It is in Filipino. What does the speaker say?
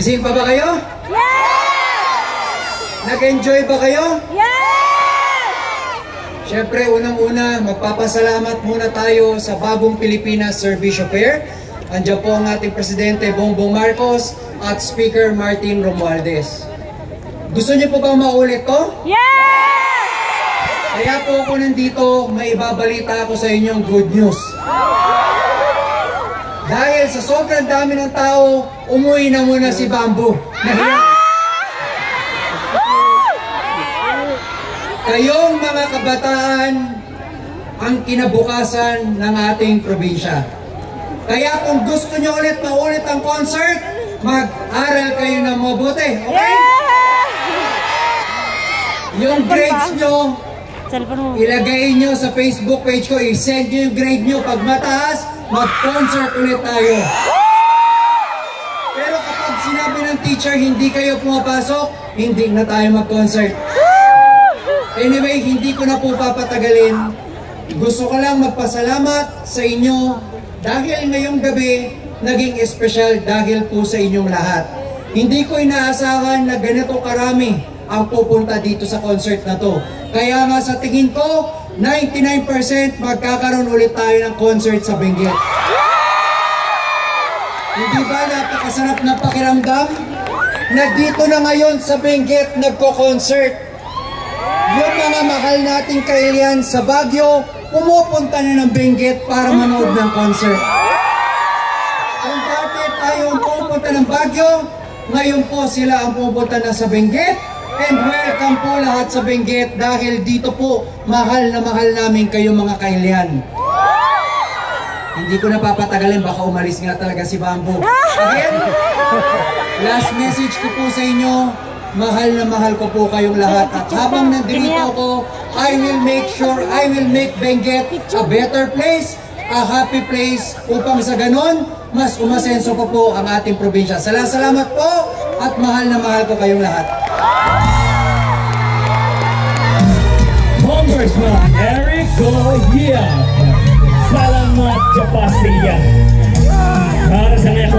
Gising pa ba kayo? Nag-enjoy ba kayo? Siyempre, unang-una, magpapasalamat muna tayo sa Bagong Pilipinas Servicio Fair. Andiyan po ang ating Presidente Bongbong Marcos at Speaker Martin Romualdez. Gusto niyo po ba maulit to? Kaya po ako nandito, may ibabalita ako sa inyong good news. Dahil sa sobrang dami ng tao, umuwi na muna si Bamboo. Nahiya. Kayong mga kabataan ang kinabukasan ng ating probinsya. Kaya kung gusto nyo ulit maulit ang concert, mag-aral kayo ng mabuti. Okay? Yung grades nyo, Cellphone mo. ilagay nyo sa Facebook page ko, i-send nyo yung grade nyo. Pag mataas, mag-concert ulit tayo. Pero kapag sinabi ng teacher, hindi kayo pumapasok, hindi na tayo mag-concert. Anyway, hindi ko na po papatagalin. Gusto ko lang magpasalamat sa inyo dahil ngayong gabi naging espesyal dahil po sa inyong lahat. Hindi ko inaasahan na ganito karami ang pupunta dito sa concert na to. Kaya nga sa tingin ko, 99% magkakaroon ulit tayo ng concert sa Benguet. Hindi ba napakasarap na pakiramdam? Na dito na ngayon sa Benguet nagko-concert. Yung mga mahal nating kailian sa Baguio, pumupunta na ng Benguet para manood ng concert. Kung dati tayo ang pumupunta ng Baguio, ngayon po sila ang pumupunta na sa Benguet. And welcome po lahat sa Benguet dahil dito po mahal na mahal namin kayo mga kailian. Hindi ko napapatagalin, baka umalis nga talaga si Bamboo. Again, last message ko po sa inyo, mahal na mahal ko po kayong lahat. At habang nandito ako, I will make sure, I will make Benguet a better place, a happy place, upang sa ganon, mas umasenso pa po ang ating probinsya. Sala salamat po at mahal na mahal ko kayong lahat. Congressman Eric Goyia, salamat kapasya. Para sa mga